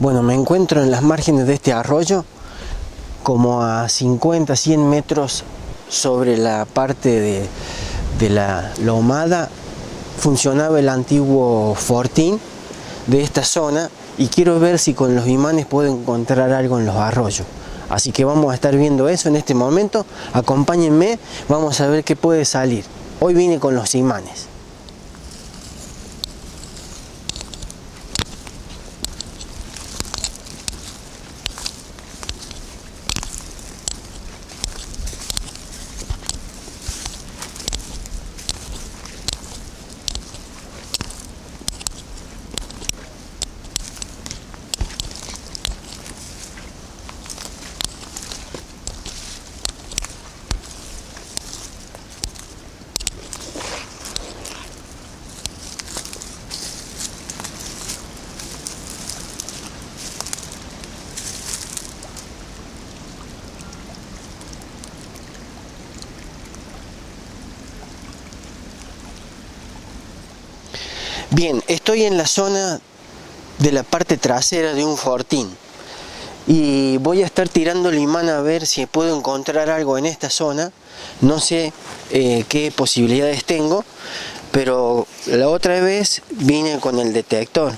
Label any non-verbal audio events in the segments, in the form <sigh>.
Bueno, me encuentro en las márgenes de este arroyo, como a 50, 100 metros sobre la parte de, de la lomada, funcionaba el antiguo fortín de esta zona y quiero ver si con los imanes puedo encontrar algo en los arroyos. Así que vamos a estar viendo eso en este momento. Acompáñenme, vamos a ver qué puede salir. Hoy vine con los imanes. Bien, estoy en la zona de la parte trasera de un fortín y voy a estar tirando el imán a ver si puedo encontrar algo en esta zona. No sé eh, qué posibilidades tengo, pero la otra vez vine con el detector,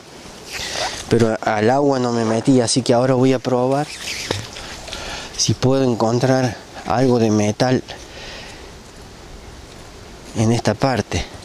pero al agua no me metí, así que ahora voy a probar si puedo encontrar algo de metal en esta parte.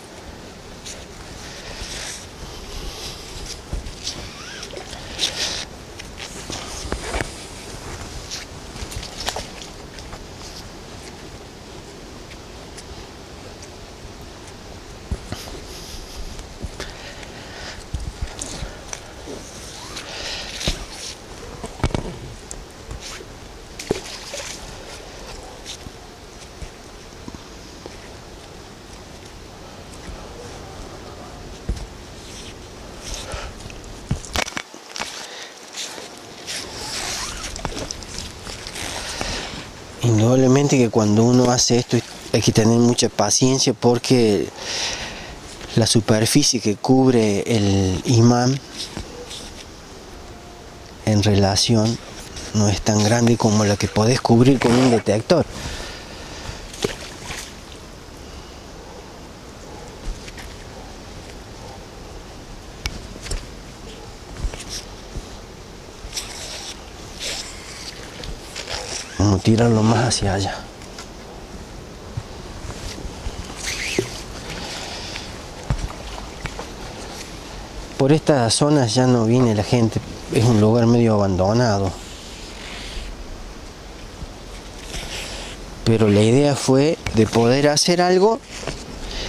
Indudablemente que cuando uno hace esto hay que tener mucha paciencia porque la superficie que cubre el imán en relación no es tan grande como la que podés cubrir con un detector. Tirarlo más hacia allá. Por estas zonas ya no viene la gente, es un lugar medio abandonado. Pero la idea fue de poder hacer algo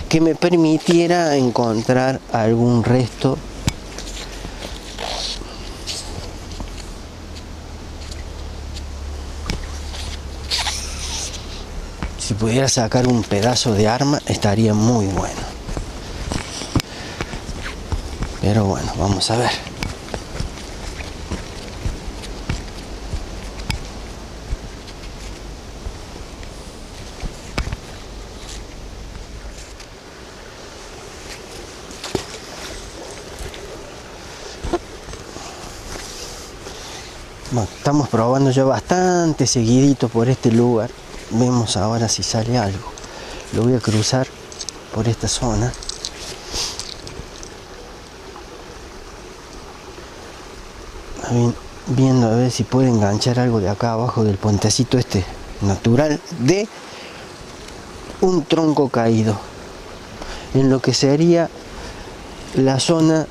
que me permitiera encontrar algún resto Si pudiera sacar un pedazo de arma estaría muy bueno. Pero bueno, vamos a ver. Estamos probando ya bastante seguidito por este lugar vemos ahora si sale algo. Lo voy a cruzar por esta zona. Viendo a ver si puede enganchar algo de acá abajo del puentecito este natural de un tronco caído. En lo que sería la zona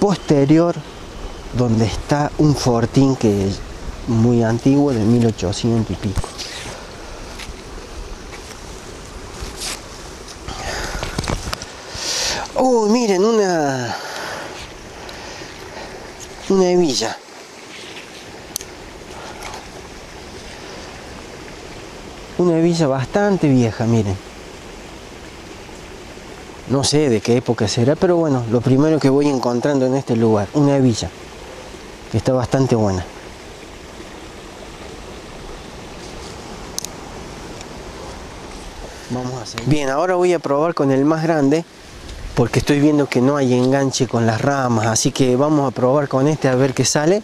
posterior donde está un fortín que es muy antiguo de 1800 y pico miren, una... Una hebilla. Una hebilla bastante vieja, miren. No sé de qué época será, pero bueno, lo primero que voy encontrando en este lugar, una hebilla, que está bastante buena. Vamos a hacer. Bien, ahora voy a probar con el más grande porque estoy viendo que no hay enganche con las ramas, así que vamos a probar con este a ver qué sale.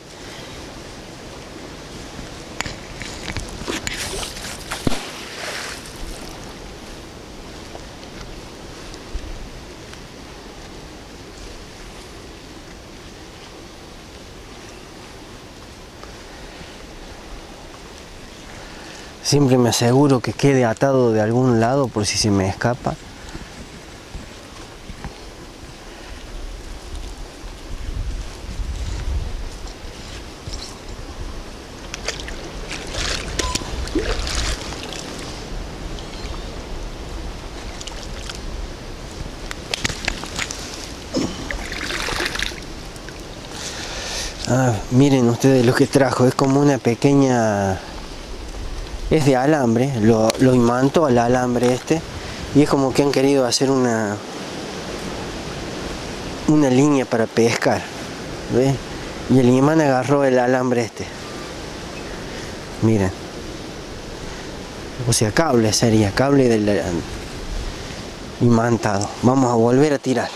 Siempre me aseguro que quede atado de algún lado por si se me escapa. Ah, miren ustedes lo que trajo, es como una pequeña es de alambre, lo, lo imantó al alambre este. Y es como que han querido hacer una una línea para pescar ¿ve? y el imán agarró el alambre este. Miren. O sea cable sería cable del imantado. Vamos a volver a tirar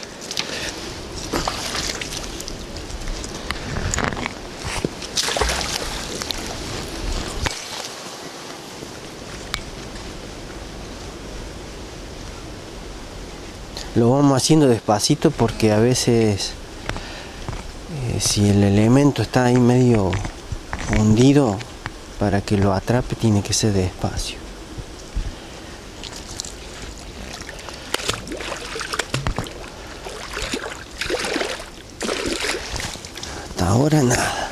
lo vamos haciendo despacito porque a veces eh, si el elemento está ahí medio hundido para que lo atrape tiene que ser despacio. Hasta ahora nada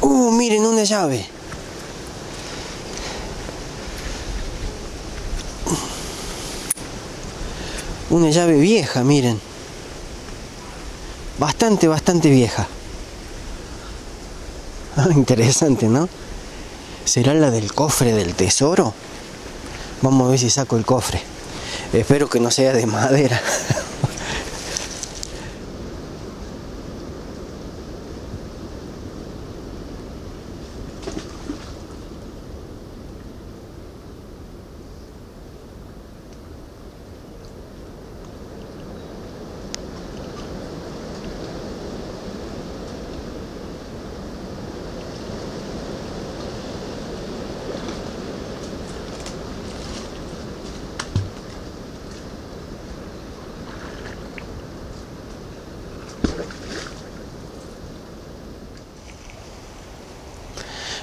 Uh, miren una llave. Una llave vieja, miren. Bastante, bastante vieja. Ah, <laughs> interesante, ¿no? ¿Será la del cofre del tesoro? Vamos a ver si saco el cofre. Espero que no sea de madera. <laughs>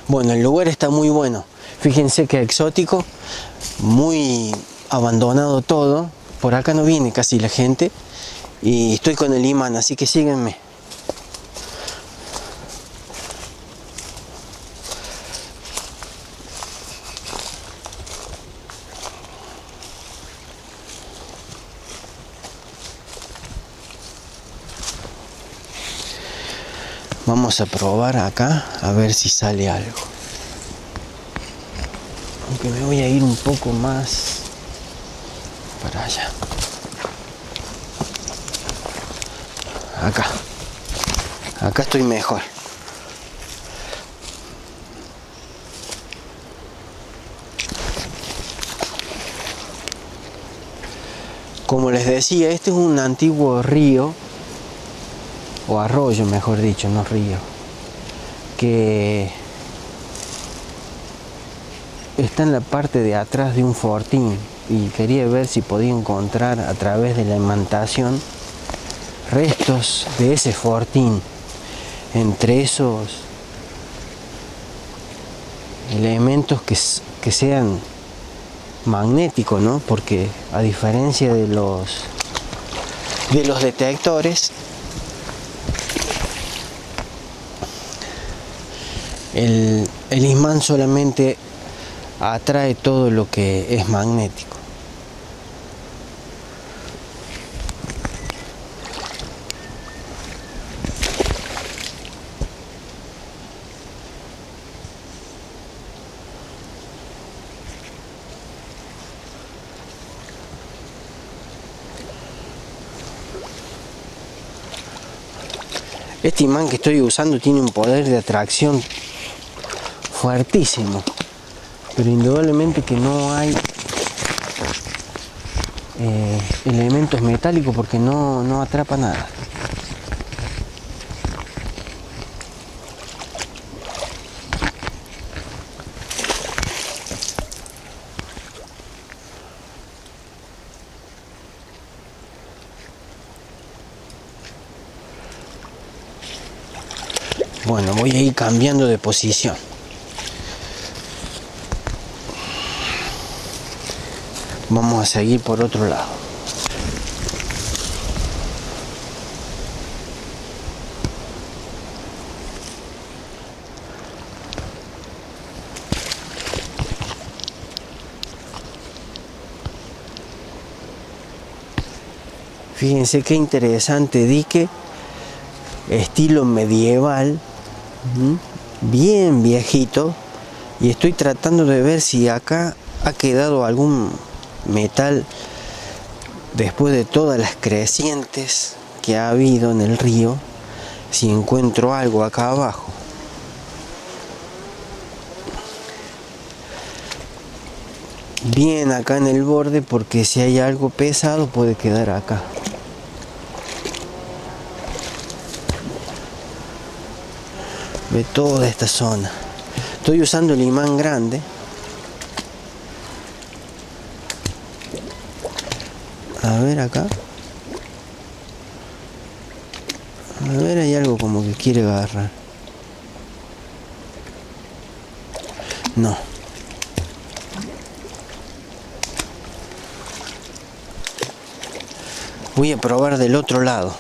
Bueno, el lugar está muy bueno. Fíjense que exótico, muy abandonado todo. Por acá no viene casi la gente. Y estoy con el imán, así que síguenme. A probar acá a ver si sale algo. Aunque me voy a ir un poco más para allá. Acá. Acá estoy mejor. Como les decía, este es un antiguo río o arroyo mejor dicho, no río, que está en la parte de atrás de un fortín y quería ver si podía encontrar a través de la imantación restos de ese fortín entre esos elementos que, que sean magnéticos, ¿no? Porque a diferencia de los de los detectores El, imán solamente atrae todo lo que es magnético. Este imán que estoy usando tiene un poder de atracción fuertísimo, pero indudablemente que no hay eh, elementos metálicos porque no, no atrapa nada. Bueno, voy a ir cambiando de posición. Vamos a seguir por otro lado. Fíjense qué interesante dique, estilo medieval, bien viejito, y estoy tratando de ver si acá ha quedado algún metal después de todas las crecientes que ha habido en el río, si encuentro algo acá abajo. Bien acá en el borde porque si hay algo pesado puede quedar acá. Ve toda esta zona. Estoy usando el imán grande A ver acá. A ver, hay algo como que quiere agarrar. No. Voy a probar del otro lado.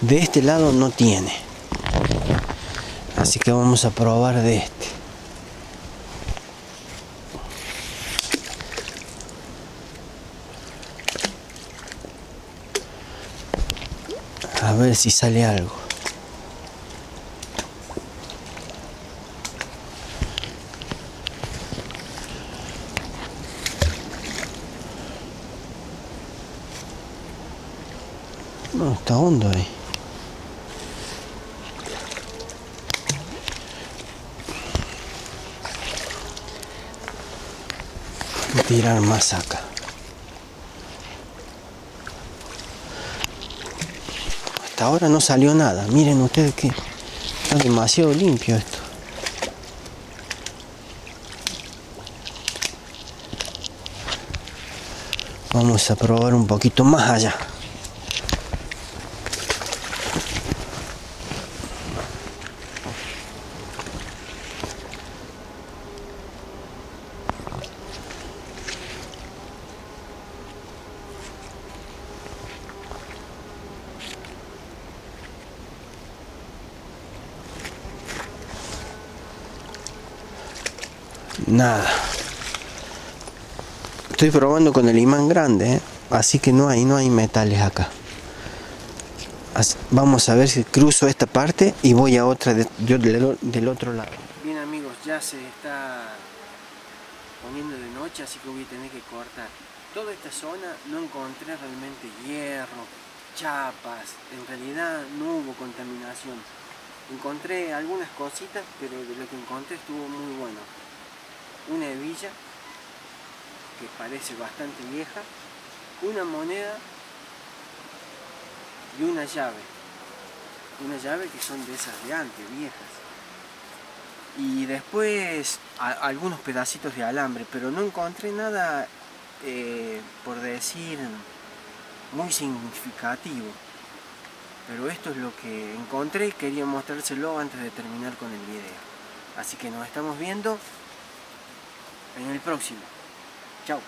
De este lado no tiene. Así que vamos a probar de este. A ver si sale algo. No, está hondo ahí. tirar más acá. Ahora no salió nada. Miren ustedes que está demasiado limpio esto. Vamos a probar un poquito más allá. Nada. Estoy probando con el imán grande, ¿eh? así que no hay, no hay metales acá. vamos a ver si cruzo esta parte y voy a otra yo del, otro lado. Bien amigos, ya se está poniendo de noche, así que voy a tener que cortar. Toda esta zona no encontré realmente hierro, chapas, en realidad no hubo contaminación. Encontré algunas cositas, pero de lo que encontré estuvo muy bueno una hebilla que parece bastante vieja, una moneda y una llave. Una llave que son de esas de antes, viejas. Y después algunos pedacitos de alambre, pero no encontré nada, eh, por decir, muy significativo. Pero esto es lo que encontré y quería mostrárselo antes de terminar con el video. Así que nos estamos viendo en el próximo. Chao.